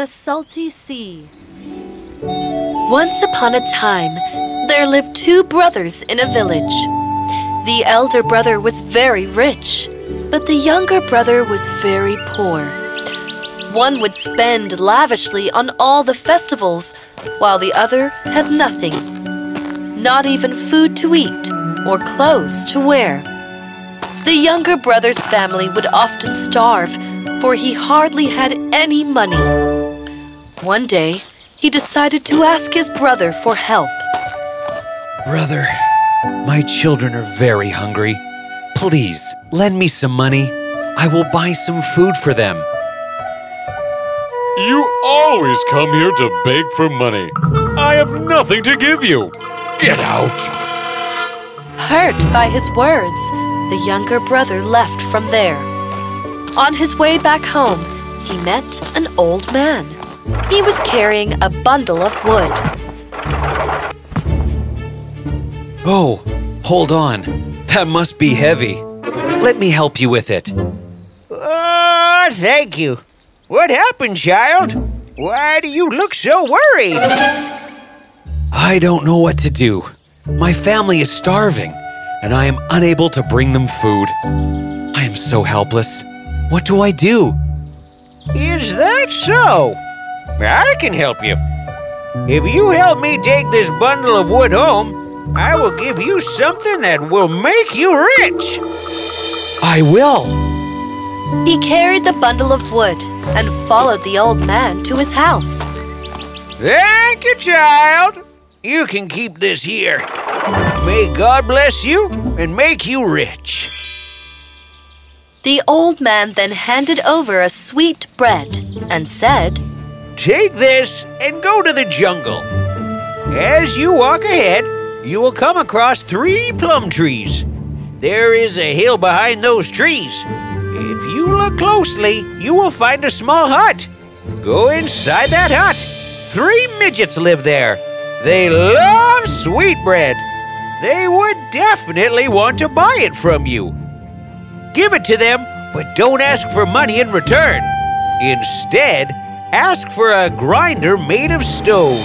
The Salty Sea Once upon a time, there lived two brothers in a village. The elder brother was very rich, but the younger brother was very poor. One would spend lavishly on all the festivals, while the other had nothing. Not even food to eat or clothes to wear. The younger brother's family would often starve, for he hardly had any money. One day, he decided to ask his brother for help. Brother, my children are very hungry. Please, lend me some money. I will buy some food for them. You always come here to beg for money. I have nothing to give you. Get out. Hurt by his words, the younger brother left from there. On his way back home, he met an old man. He was carrying a bundle of wood. Oh, hold on. That must be heavy. Let me help you with it. Oh, thank you. What happened, child? Why do you look so worried? I don't know what to do. My family is starving, and I am unable to bring them food. I am so helpless. What do I do? Is that so? I can help you. If you help me take this bundle of wood home, I will give you something that will make you rich. I will. He carried the bundle of wood and followed the old man to his house. Thank you, child. You can keep this here. May God bless you and make you rich. The old man then handed over a sweet bread and said, Take this and go to the jungle. As you walk ahead, you will come across three plum trees. There is a hill behind those trees. If you look closely, you will find a small hut. Go inside that hut. Three midgets live there. They love sweetbread. They would definitely want to buy it from you. Give it to them, but don't ask for money in return. Instead, ask for a grinder made of stone.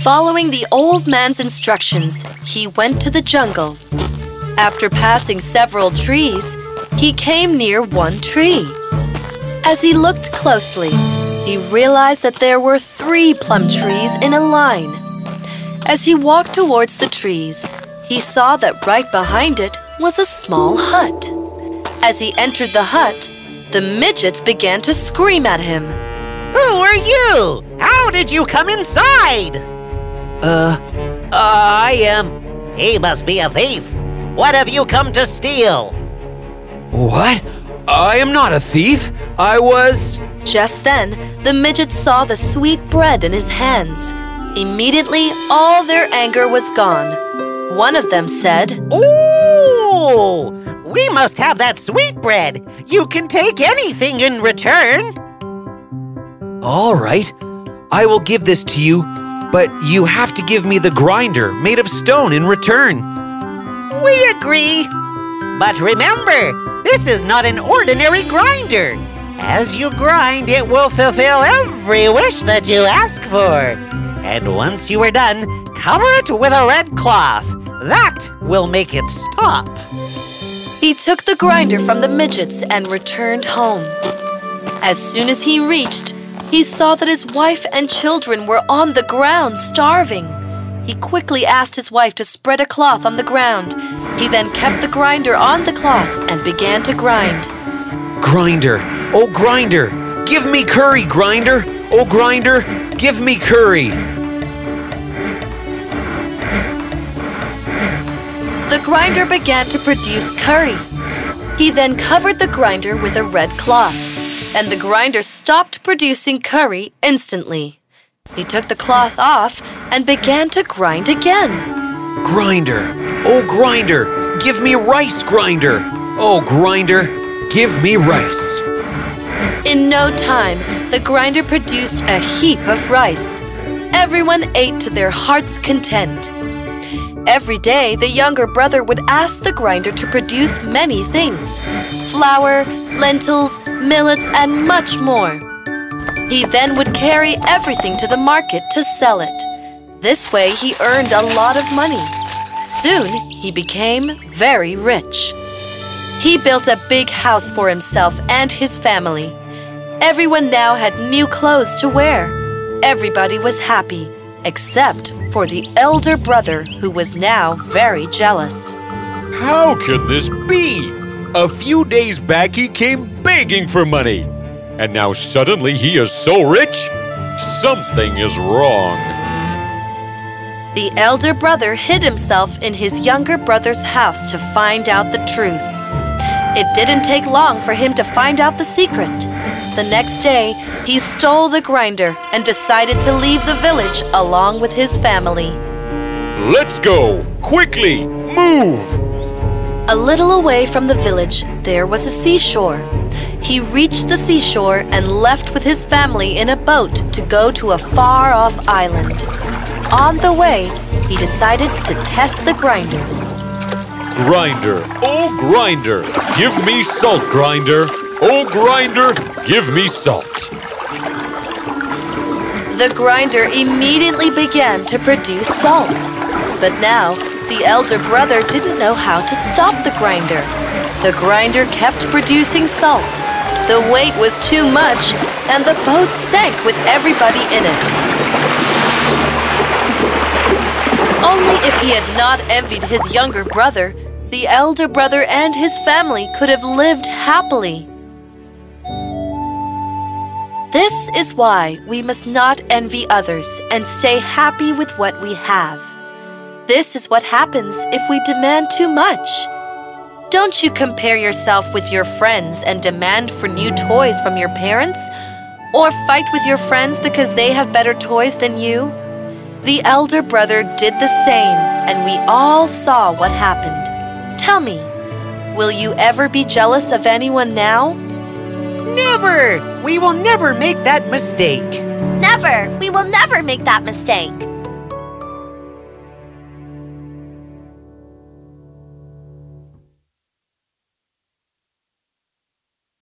Following the old man's instructions, he went to the jungle. After passing several trees, he came near one tree. As he looked closely, he realized that there were three plum trees in a line. As he walked towards the trees, he saw that right behind it was a small hut. As he entered the hut, the midgets began to scream at him. Who are you? How did you come inside? Uh, I am. He must be a thief. What have you come to steal? What? I am not a thief. I was. Just then, the midgets saw the sweet bread in his hands. Immediately, all their anger was gone. One of them said, Ooh! We must have that sweet bread. You can take anything in return. All right. I will give this to you, but you have to give me the grinder made of stone in return. We agree. But remember, this is not an ordinary grinder. As you grind, it will fulfill every wish that you ask for. And once you are done, cover it with a red cloth. That will make it stop. He took the grinder from the midgets and returned home. As soon as he reached, he saw that his wife and children were on the ground starving. He quickly asked his wife to spread a cloth on the ground. He then kept the grinder on the cloth and began to grind. Grinder! Oh, grinder! Give me curry, grinder! Oh, grinder! Give me curry! The grinder began to produce curry. He then covered the grinder with a red cloth, and the grinder stopped producing curry instantly. He took the cloth off and began to grind again. Grinder! Oh, grinder! Give me rice, grinder! Oh, grinder! Give me rice! In no time, the grinder produced a heap of rice. Everyone ate to their heart's content. Every day, the younger brother would ask the grinder to produce many things flour, lentils, millets, and much more. He then would carry everything to the market to sell it. This way, he earned a lot of money. Soon, he became very rich. He built a big house for himself and his family. Everyone now had new clothes to wear. Everybody was happy, except for the elder brother who was now very jealous. How can this be? A few days back he came begging for money. And now suddenly he is so rich? Something is wrong. The elder brother hid himself in his younger brother's house to find out the truth. It didn't take long for him to find out the secret. The next day, he stole the grinder and decided to leave the village along with his family. Let's go! Quickly! Move! A little away from the village, there was a seashore. He reached the seashore and left with his family in a boat to go to a far off island. On the way, he decided to test the grinder. Grinder, oh grinder, give me salt, grinder. Oh grinder, give me salt. The grinder immediately began to produce salt. But now, the elder brother didn't know how to stop the grinder. The grinder kept producing salt. The weight was too much, and the boat sank with everybody in it. Only if he had not envied his younger brother, the elder brother and his family could have lived happily. This is why we must not envy others and stay happy with what we have. This is what happens if we demand too much. Don't you compare yourself with your friends and demand for new toys from your parents? Or fight with your friends because they have better toys than you? The elder brother did the same, and we all saw what happened. Tell me, will you ever be jealous of anyone now? Never! We will never make that mistake. Never! We will never make that mistake.